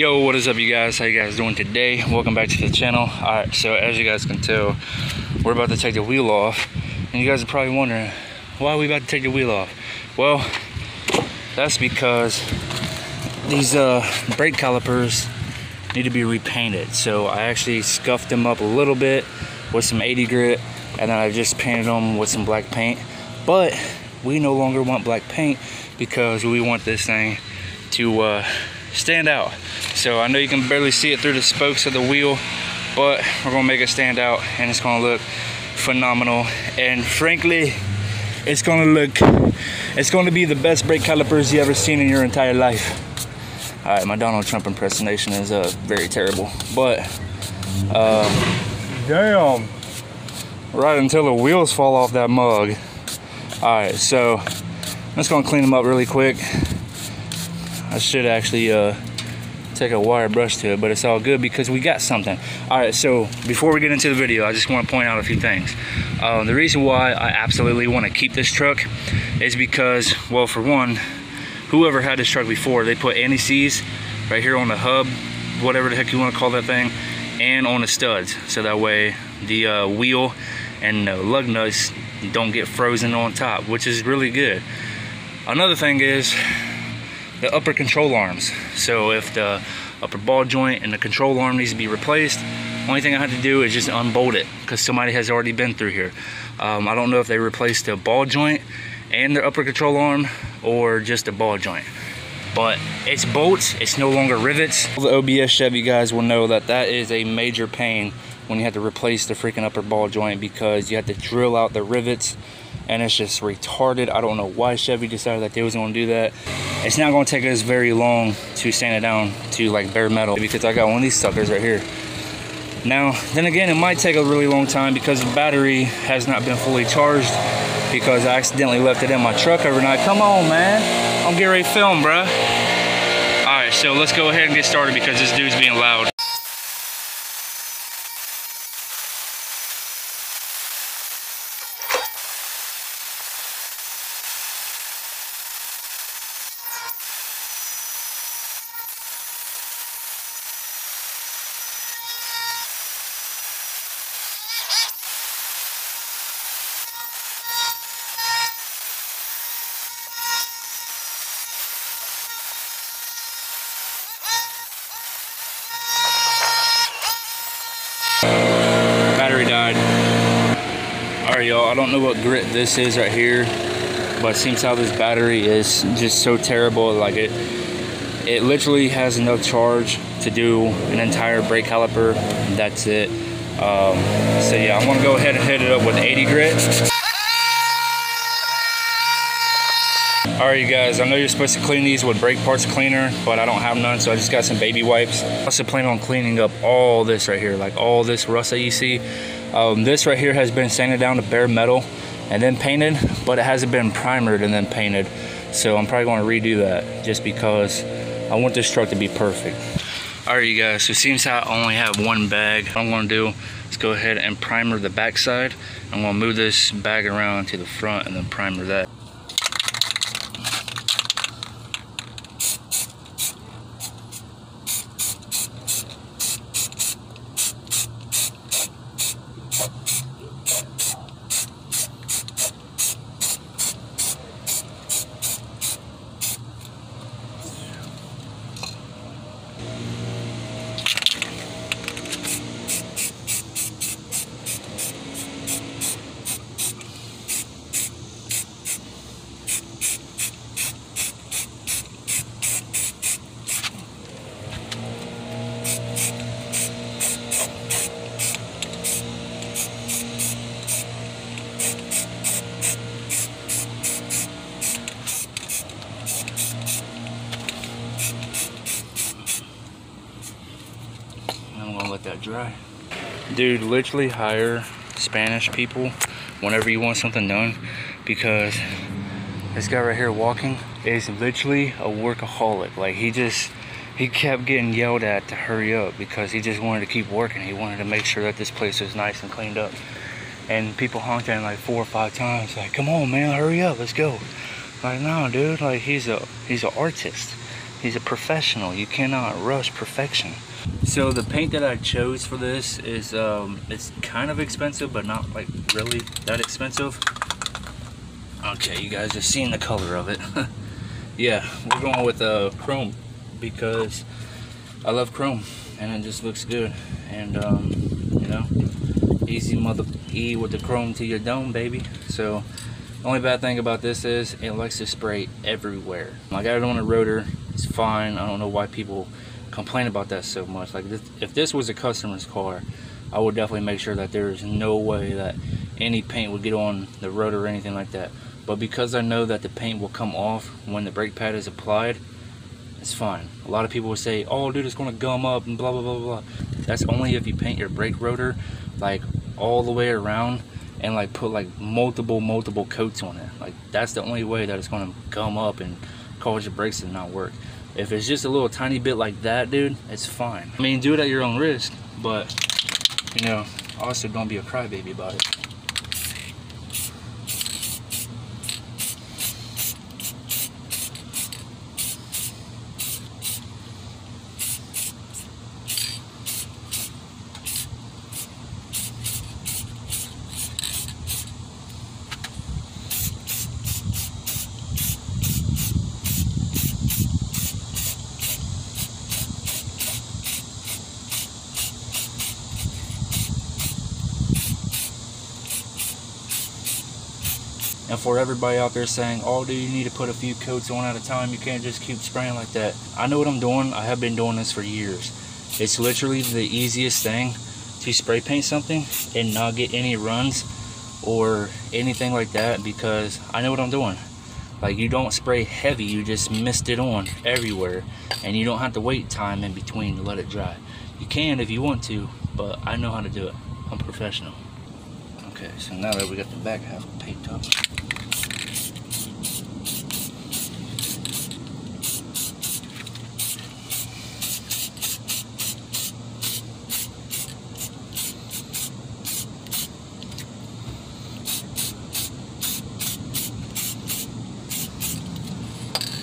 Yo, what is up you guys? How you guys doing today? Welcome back to the channel. Alright, so as you guys can tell, we're about to take the wheel off. And you guys are probably wondering, why are we about to take the wheel off? Well, that's because these uh, brake calipers need to be repainted. So I actually scuffed them up a little bit with some 80 grit and then I just painted them with some black paint. But we no longer want black paint because we want this thing to uh, stand out. So I know you can barely see it through the spokes of the wheel, but we're gonna make it stand out and it's gonna look phenomenal. And frankly, it's gonna look, it's gonna be the best brake calipers you ever seen in your entire life. All right, my Donald Trump impersonation is uh, very terrible, but uh, damn, right until the wheels fall off that mug. All right, so I'm just gonna clean them up really quick. I should actually uh, take a wire brush to it, but it's all good because we got something. All right, so before we get into the video, I just want to point out a few things. Um, the reason why I absolutely want to keep this truck is because, well, for one, whoever had this truck before, they put anti-seize right here on the hub, whatever the heck you want to call that thing, and on the studs. So that way the uh, wheel and the lug nuts don't get frozen on top, which is really good. Another thing is the upper control arms. So if the upper ball joint and the control arm needs to be replaced, only thing I have to do is just unbolt it because somebody has already been through here. Um, I don't know if they replaced the ball joint and the upper control arm or just the ball joint. But it's bolts, it's no longer rivets. The OBS Chevy guys will know that that is a major pain when you had to replace the freaking upper ball joint because you had to drill out the rivets and it's just retarded. I don't know why Chevy decided that they was gonna do that. It's not gonna take us very long to sand it down to like bare metal because I got one of these suckers right here. Now, then again, it might take a really long time because the battery has not been fully charged because I accidentally left it in my truck overnight. Come on, man. I'm getting ready to film, bruh. All right, so let's go ahead and get started because this dude's being loud. Battery died. Right, y'all, I don't know what grit this is right here, but seems how this battery is just so terrible. Like it, it literally has enough charge to do an entire brake caliper. That's it. Um, so yeah, I'm gonna go ahead and hit it up with 80 grit. All right, you guys, I know you're supposed to clean these with brake parts cleaner, but I don't have none, so I just got some baby wipes. I also plan on cleaning up all this right here, like all this rust that you see. Um, this right here has been sanded down to bare metal and then painted, but it hasn't been primered and then painted. So I'm probably gonna redo that just because I want this truck to be perfect. All right, you guys, so it seems I only have one bag. What I'm gonna do is go ahead and primer the backside. I'm gonna move this bag around to the front and then primer that. Dry. Dude, literally hire Spanish people whenever you want something done because this guy right here walking is literally a workaholic. Like he just, he kept getting yelled at to hurry up because he just wanted to keep working. He wanted to make sure that this place was nice and cleaned up. and people honked at him like four or five times, like, "Come on, man, hurry up, let's go." Like, no, dude, like he's a he's an artist. He's a professional. You cannot rush perfection. So the paint that I chose for this is um, it's kind of expensive, but not like really that expensive. Okay, you guys have seen the color of it. yeah, we're going with uh, chrome because I love chrome and it just looks good. And um, you know, easy mother E with the chrome to your dome, baby. So only bad thing about this is it likes to spray everywhere. Like I got it on a rotor, it's fine. I don't know why people complain about that so much. Like this, if this was a customer's car, I would definitely make sure that there's no way that any paint would get on the rotor or anything like that. But because I know that the paint will come off when the brake pad is applied, it's fine. A lot of people will say, oh dude, it's gonna gum up and blah, blah, blah, blah. That's only if you paint your brake rotor like all the way around and like put like multiple, multiple coats on it. Like that's the only way that it's gonna gum up and cause your brakes to not work. If it's just a little tiny bit like that, dude, it's fine. I mean, do it at your own risk, but you know, also don't be a crybaby about it. And for everybody out there saying, oh, do you need to put a few coats on at a time? You can't just keep spraying like that. I know what I'm doing. I have been doing this for years. It's literally the easiest thing to spray paint something and not get any runs or anything like that because I know what I'm doing. Like you don't spray heavy, you just mist it on everywhere and you don't have to wait time in between to let it dry. You can if you want to, but I know how to do it. I'm professional. Okay, so now that we got the back half paint up.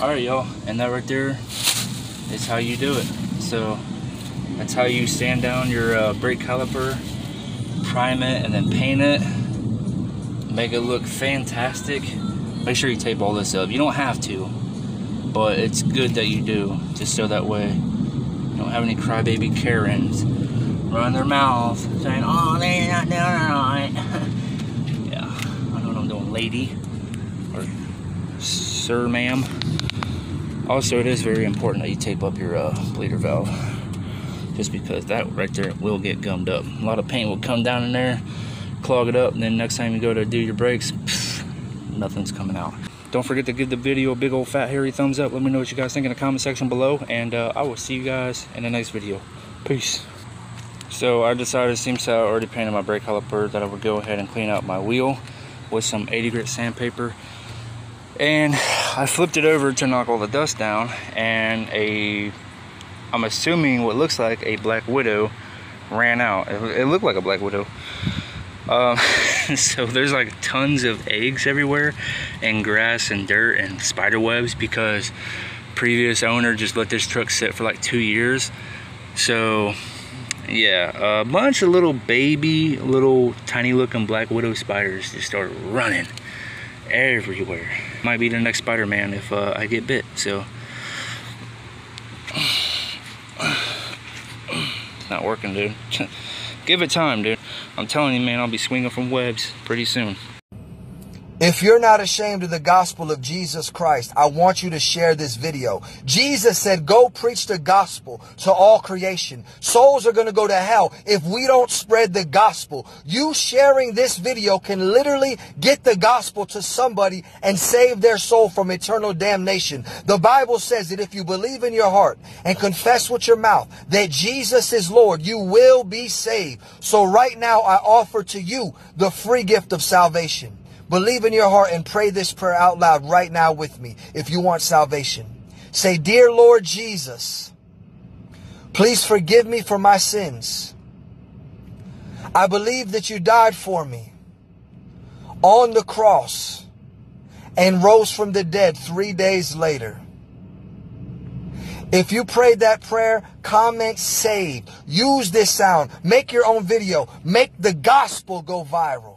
Alright y'all, and that right there is how you do it. So that's how you sand down your uh, brake caliper, prime it, and then paint it. Make it look fantastic. Make sure you tape all this up. You don't have to, but it's good that you do, just so that way you don't have any crybaby Karens run their mouth saying, oh, they're not doing it right. yeah, I know what I'm doing, lady. Or sir, ma'am. Also, it is very important that you tape up your uh, bleeder valve. Just because that right there will get gummed up. A lot of paint will come down in there, clog it up, and then next time you go to do your brakes, nothing's coming out. Don't forget to give the video a big old fat hairy thumbs up. Let me know what you guys think in the comment section below. And uh, I will see you guys in the next video. Peace. So I decided, seems I already painted my brake caliper, that I would go ahead and clean out my wheel with some 80 grit sandpaper and I flipped it over to knock all the dust down and a I'm assuming what looks like a black widow ran out. It, it looked like a black widow. Um, so there's like tons of eggs everywhere and grass and dirt and spider webs because previous owner just let this truck sit for like two years. So yeah a bunch of little baby little tiny looking black widow spiders just started running everywhere. Might be the next Spider-Man if uh, I get bit, so. Not working, dude. Give it time, dude. I'm telling you, man, I'll be swinging from webs pretty soon. If you're not ashamed of the gospel of Jesus Christ, I want you to share this video. Jesus said, go preach the gospel to all creation. Souls are going to go to hell if we don't spread the gospel. You sharing this video can literally get the gospel to somebody and save their soul from eternal damnation. The Bible says that if you believe in your heart and confess with your mouth that Jesus is Lord, you will be saved. So right now I offer to you the free gift of salvation. Believe in your heart and pray this prayer out loud right now with me if you want salvation. Say, Dear Lord Jesus, please forgive me for my sins. I believe that you died for me on the cross and rose from the dead three days later. If you prayed that prayer, comment saved. Use this sound. Make your own video. Make the gospel go viral.